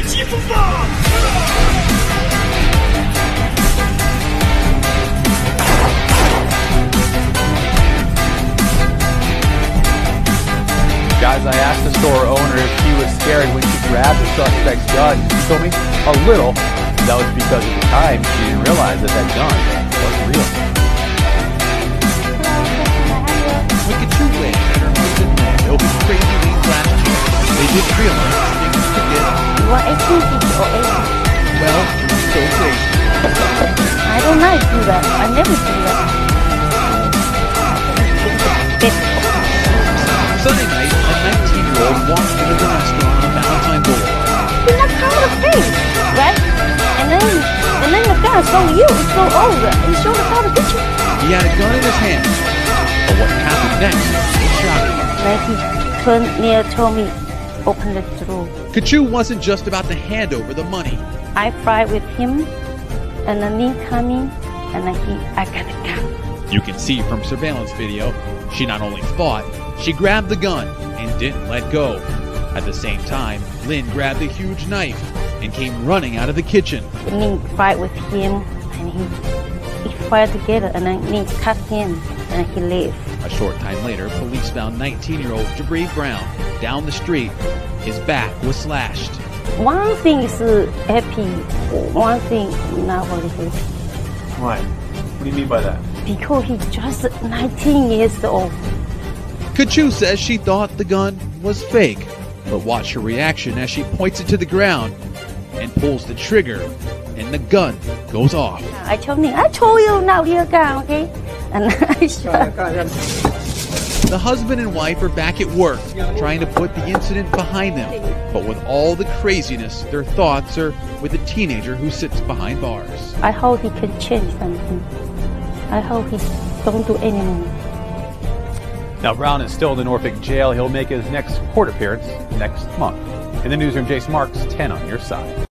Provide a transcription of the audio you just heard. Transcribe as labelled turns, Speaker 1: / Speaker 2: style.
Speaker 1: Полетів у бомб!
Speaker 2: Guys, I asked the store owner if she was scared when she grabbed the suspect's gun. She told me a little. That was because at the time she didn't realize that that gun was real.
Speaker 3: Look at you, Wayne. It'll crazy. They did realize things to get
Speaker 4: you want 18 feet or 80?
Speaker 3: well, so crazy.
Speaker 4: I don't like do that. I never do that.
Speaker 3: Sunday night, a 19-year-old walked into the restaurant on Valentine Boulevard.
Speaker 4: You're not proud of face, right? And then, and then the guy so you, so old, and show the proud picture.
Speaker 3: He had a gun in his hand. But what happened next was shocking.
Speaker 4: Like he turned near told me, open the door.
Speaker 3: Kachu wasn't just about to hand over the money.
Speaker 4: I fight with him, and then me coming, and then he, I got the gun.
Speaker 3: You can see from surveillance video, she not only fought, she grabbed the gun and didn't let go. At the same time, Lynn grabbed a huge knife and came running out of the kitchen.
Speaker 4: Me fight with him, and he, he fight together, and then me cut him, and he leave.
Speaker 3: A short time later, police found 19-year-old Jabri Brown down the street. His back was slashed.
Speaker 4: One thing is happy, one thing not very happy.
Speaker 2: Why? What do you mean by that?
Speaker 4: Because he just 19 years old.
Speaker 3: Kachu says she thought the gun was fake, but watch her reaction as she points it to the ground and pulls the trigger, and the gun goes off.
Speaker 4: I told him, I told you now your gun, okay? And I shot.
Speaker 3: The husband and wife are back at work, trying to put the incident behind them. But with all the craziness, their thoughts are with a teenager who sits behind bars.
Speaker 4: I hope he can change something. I hope he don't do anymore.
Speaker 2: Now, Brown is still in the Norfolk jail. He'll make his next court appearance next month. In the newsroom, Jason Marks, 10 on your side.